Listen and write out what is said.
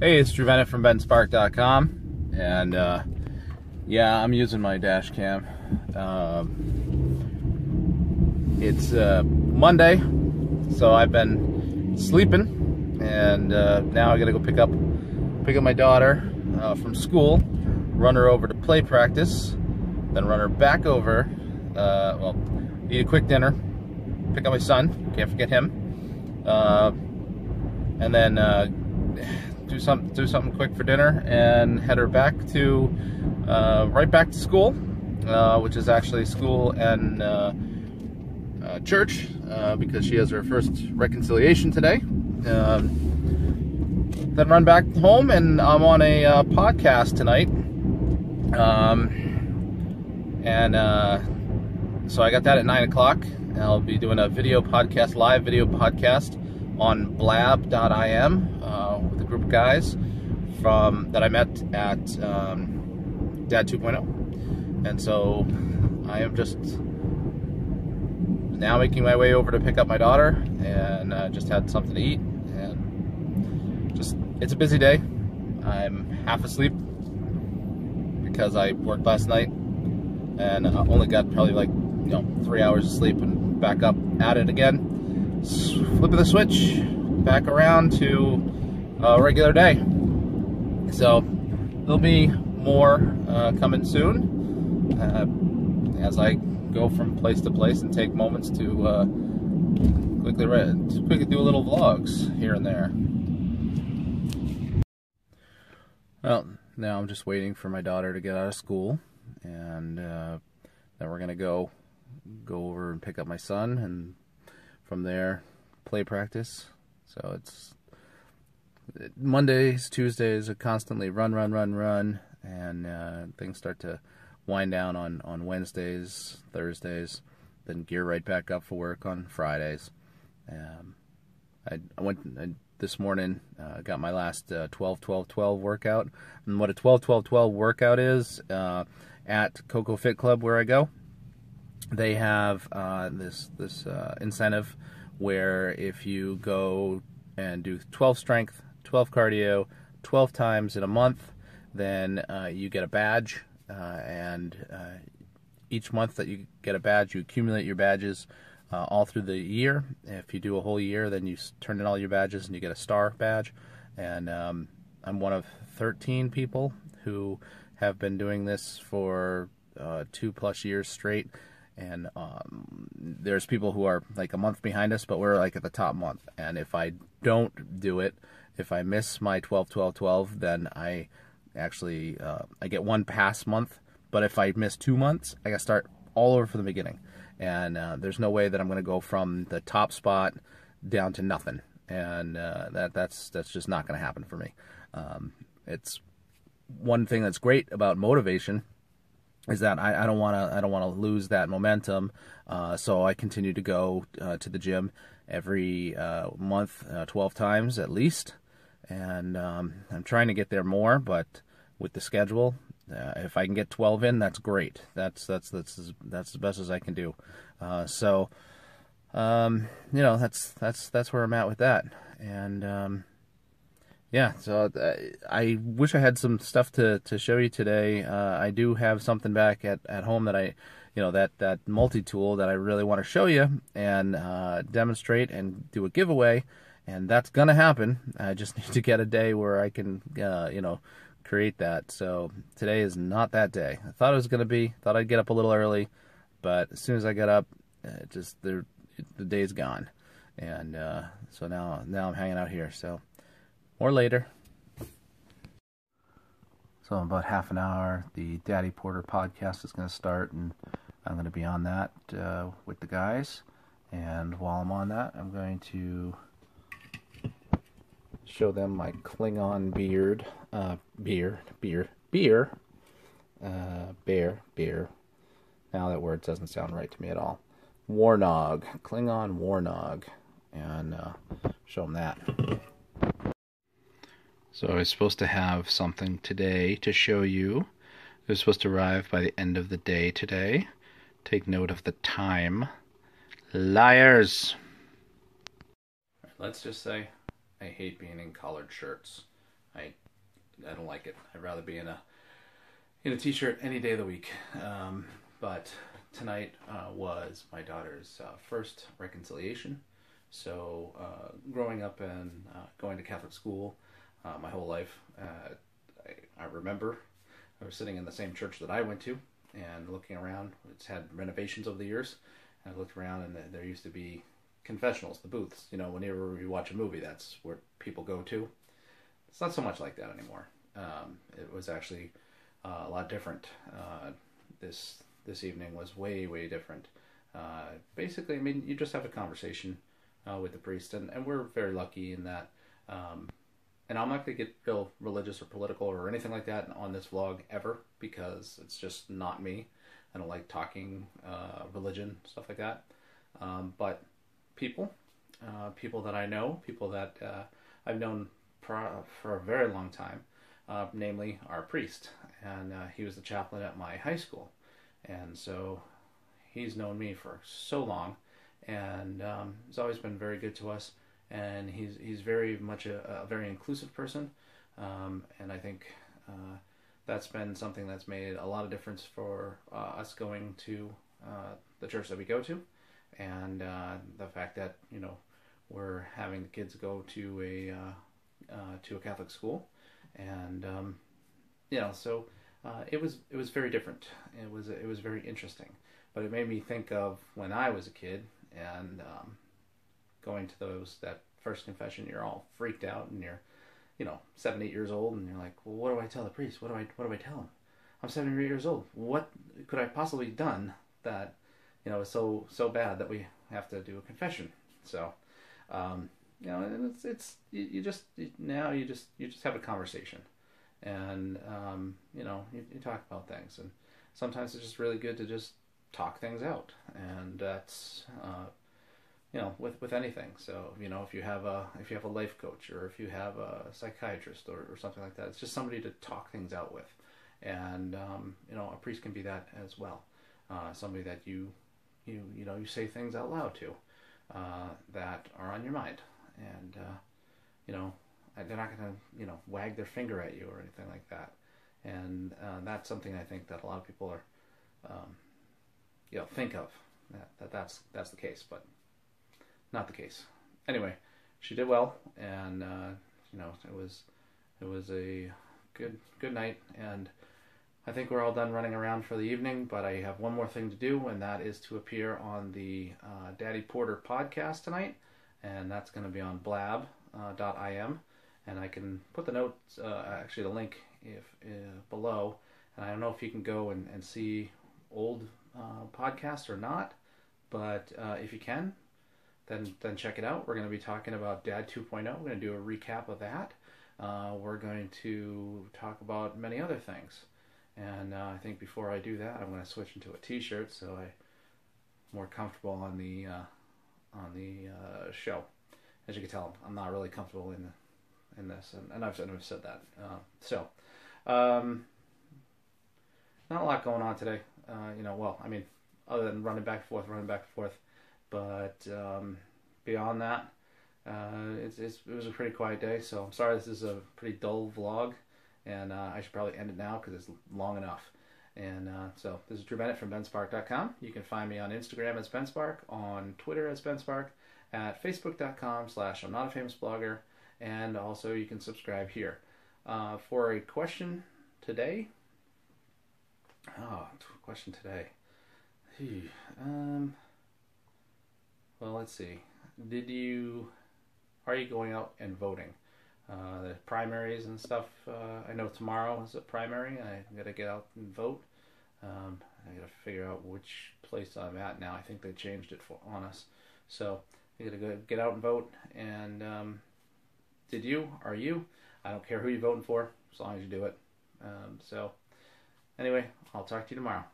Hey, it's Drew from BenSpark.com, and uh, yeah, I'm using my dash cam. Um, it's uh, Monday, so I've been sleeping, and uh, now I gotta go pick up pick up my daughter uh, from school, run her over to play practice, then run her back over. Uh, well, eat a quick dinner, pick up my son, can't forget him, uh, and then do some do something quick for dinner and head her back to uh, right back to school, uh, which is actually school and uh, uh church uh, because she has her first reconciliation today. Um, then run back home and I'm on a podcast tonight. Um, and so I got that at nine o'clock. I'll be doing a video podcast, live video podcast on blab.im uh, with a group of guys from that I met at um, Dad 2.0. And so I am just now making my way over to pick up my daughter and uh, just had something to eat. And just, it's a busy day. I'm half asleep because I worked last night and uh, only got probably like, you know, three hours of sleep and back up at it again flip of the switch back around to a regular day. So there'll be more uh, coming soon uh, as I go from place to place and take moments to uh, quickly to quickly do a little vlogs here and there. Well, now I'm just waiting for my daughter to get out of school, and uh, then we're gonna go go over and pick up my son and from there, play practice. So it's Mondays, Tuesdays are constantly run, run, run, run, and uh, things start to wind down on on Wednesdays, Thursdays, then gear right back up for work on Fridays. Um, I, I, went I, this morning, uh, got my last uh, 12 12 12 workout. And what a 12 12 12 workout is uh, at Coco Fit Club where I go, they have uh, this this uh, incentive where if you go and do 12 strength, 12 cardio, 12 times in a month, then uh, you get a badge, uh, and uh, each month that you get a badge, you accumulate your badges uh, all through the year. If you do a whole year, then you turn in all your badges and you get a star badge. And um, I'm one of 13 people who have been doing this for two plus years straight and um, there's people who are like a month behind us, but we're like at the top month. And if I don't do it, if I miss my 12, 12, 12, then I actually uh, I get one pass month. But if I miss two months, I got to start all over from the beginning. And uh, there's no way that I'm going to go from the top spot down to nothing. And uh, that that's that's just not going to happen for me. Um, it's one thing that's great about motivation is that I, I don't want to I don't want to lose that momentum. Uh, so I continue to go uh, to the gym every uh, month, uh, 12 times at least, and um, I'm trying to get there more. But with the schedule, uh, if I can get 12 in, that's great. That's that's that's that's the best as I can do. Uh, so, um, you know, that's that's that's where I'm at with that, and. Um, yeah, so uh, I wish I had some stuff to, to show you today. Uh, I do have something back at, at home that I, you know, that, that multi-tool that I really want to show you and uh, demonstrate and do a giveaway. And that's going to happen. I just need to get a day where I can, uh, you know, create that. So today is not that day. I thought it was going to be. Thought I'd get up a little early. But as soon as I get up, it just the, the day's gone. And uh, so now, now I'm hanging out here. So or later. So in about half an hour, the Daddy Porter podcast is going to start, and I'm going to be on that uh, with the guys. And while I'm on that, I'm going to show them my Klingon beard, uh, beer, beer, beer, uh, bear, beer. Now that word doesn't sound right to me at all. Warnog, Klingon Warnog, and uh, show them that. So I was supposed to have something today to show you. It was supposed to arrive by the end of the day today. Take note of the time. Liars! Let's just say I hate being in collared shirts. I I don't like it. I'd rather be in a in a t-shirt any day of the week. Um, but tonight uh, was my daughter's uh, first reconciliation. So uh, growing up and uh, going to Catholic school uh, my whole life, uh, I, I remember I was sitting in the same church that I went to and looking around. It's had renovations over the years. And I looked around and there used to be confessionals, the booths. You know, whenever you watch a movie, that's where people go to. It's not so much like that anymore. Um, it was actually uh, a lot different. Uh, this this evening was way way different. Uh, basically, I mean, you just have a conversation uh, with the priest, and, and we're very lucky in that. Um, and I'm not going to get real religious or political or anything like that on this vlog ever because it's just not me. I don't like talking uh, religion stuff like that. Um, but people, uh, people that I know, people that I've known for, for a very long time, uh, namely our priest. And uh, he was the chaplain at my high school. And so he's known me for so long. And um, he's always been very good to us. And he's, he's very much a, a very inclusive person. Um, and I think uh, that's been something that's made a lot of difference for uh, us going to uh, the church that we go to. And uh, the fact that, you know, we're having the kids go to a uh, to a Catholic school, and um, you know, so uh, it was it was very different. It was it was very interesting, but it made me think of when I was a kid and um, going to those that first confession. You're all freaked out, and you're you know seven eight years old, and you're like, well, what do I tell the priest? What do I what do I tell him? I'm seven eight years old. What could I possibly done that you know is so so bad that we have to do a confession? So. Um, you know, and it's it's you, you just you, now you just you just have a conversation, and um, you know you, you talk about things, and sometimes it's just really good to just talk things out, and that's uh, you know with with anything. So you know if you have a if you have a life coach or if you have a psychiatrist or, or something like that, it's just somebody to talk things out with, and um, you know a priest can be that as well, uh, somebody that you you you know you say things out loud to. Uh, that are on your mind and uh, you know they're not going to you know wag their finger at you or anything like that. And uh, that's something I think that a lot of people are um, you know think of that, that that's that's the case, but not the case. Anyway, she did well, and uh, you know it was it was a good good night and. I think we're all done running around for the evening, but I have one more thing to do, and that is to appear on the uh, Daddy Porter podcast tonight and that's going to be on blab.im. and I can put the notes, uh, actually the link if uh, below. And I don't know if you can go and, and see old uh, podcasts or not, but uh, if you can, then then check it out. We're going to be talking about Dad 2.0. We're going to do a recap of that. Uh, we're going to talk about many other things. And uh, I think before I do that, I'm going to switch into a T-shirt so I'm more comfortable on the on the uh, show. As you can tell, I'm not really comfortable in in this, and, and I've, I've said that. Uh, so, um, not a lot going on today. Uh, you know, well, I mean, other than running back and forth, running back and forth, but um, beyond that, uh, it's, it's, it was a pretty quiet day. So I'm sorry this is a pretty dull vlog, and uh, I should probably end it now because it's long enough. And uh, so this is Drew Bennett from benspark.com. You can find me on Instagram as benspark, on Twitter as benspark, at facebook.com slash I'm not a famous blogger, and also you can subscribe here. Uh, for a question today, oh, question today. Um, well, let's see. Did you, are you going out and voting? Uh, the primaries and stuff. Uh, I know tomorrow is a primary. I got to get out and vote. Um, I got to figure out which place I'm at now. I think they changed it for on us. So I got to go get out and vote. And um, did you? Are you? I don't care who you're voting for, as long as you do it. Um, so anyway, I'll talk to you tomorrow.